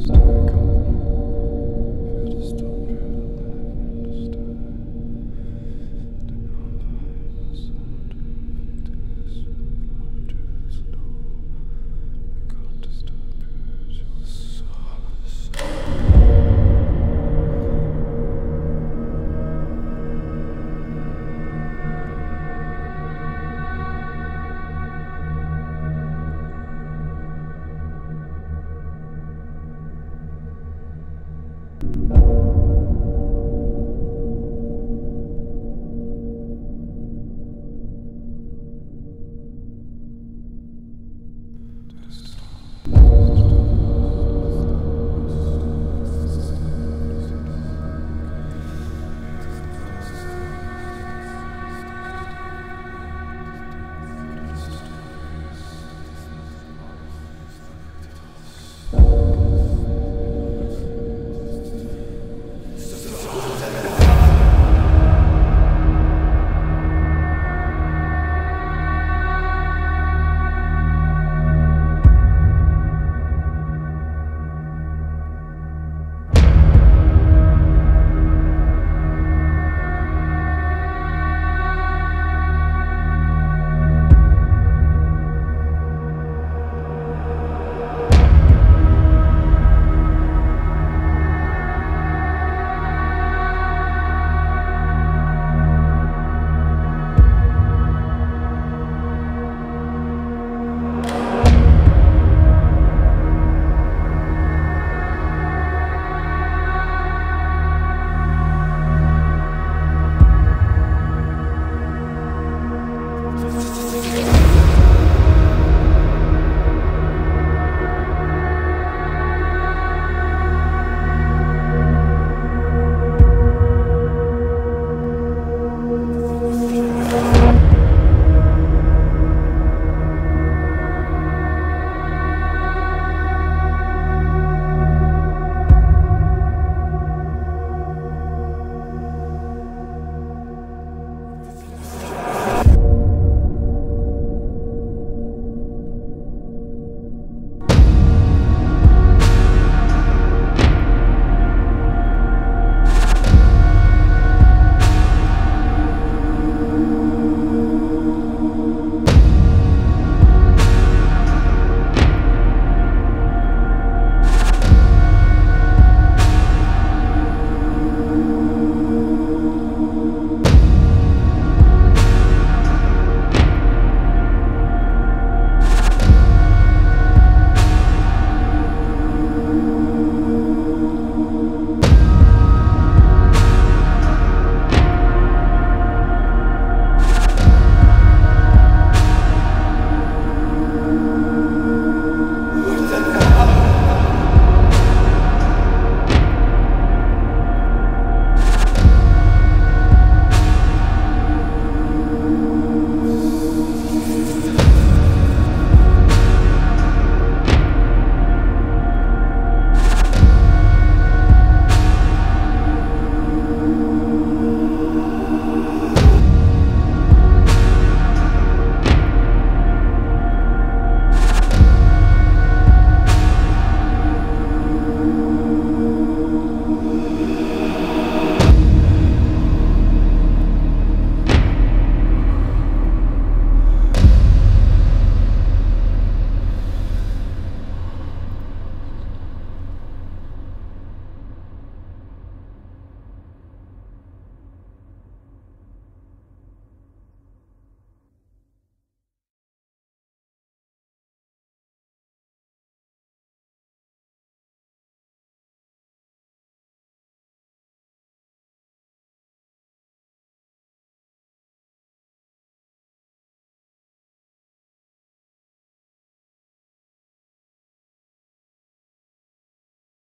Stay calm.